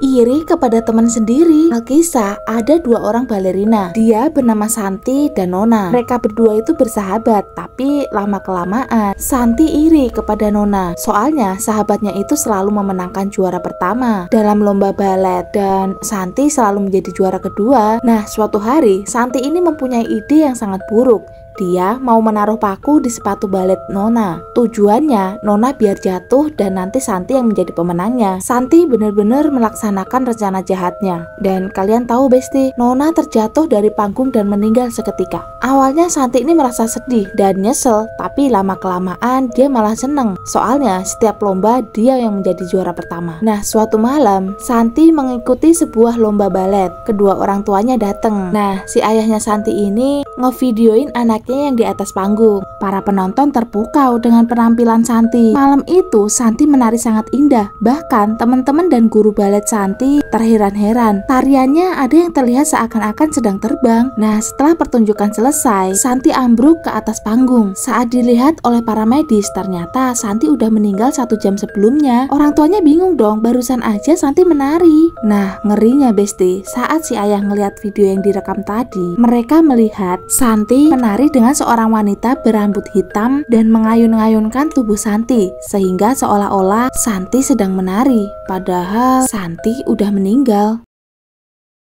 iri kepada teman sendiri. Alkisah ada dua orang balerina. Dia bernama Santi dan Nona. Mereka berdua itu bersahabat, tapi lama kelamaan Santi iri kepada Nona. Soalnya sahabatnya itu selalu memenangkan juara pertama dalam lomba balet dan Santi selalu menjadi juara kedua. Nah, suatu hari Santi ini mempunyai ide yang sangat buruk. Dia mau menaruh paku di sepatu balet Nona. Tujuannya, Nona biar jatuh dan nanti Santi yang menjadi pemenangnya. Santi benar-benar melaksanakan rencana jahatnya. Dan kalian tahu Besti, Nona terjatuh dari panggung dan meninggal seketika. Awalnya Santi ini merasa sedih dan nyesel, tapi lama-kelamaan dia malah seneng. Soalnya setiap lomba dia yang menjadi juara pertama. Nah, suatu malam, Santi mengikuti sebuah lomba balet. Kedua orang tuanya datang. Nah, si ayahnya Santi ini ngevideoin anak yang di atas panggung. Para penonton terpukau dengan penampilan Santi. Malam itu Santi menari sangat indah. Bahkan teman-teman dan guru balet Santi terheran-heran. Tariannya ada yang terlihat seakan-akan sedang terbang. Nah, setelah pertunjukan selesai, Santi ambruk ke atas panggung. Saat dilihat oleh para medis, ternyata Santi udah meninggal satu jam sebelumnya. Orang tuanya bingung dong, barusan aja Santi menari. Nah, ngerinya Besti, saat si ayah ngeliat video yang direkam tadi, mereka melihat Santi menari dengan seorang wanita berambut hitam dan mengayun-ayunkan tubuh Santi sehingga seolah-olah Santi sedang menari padahal Santi udah meninggal.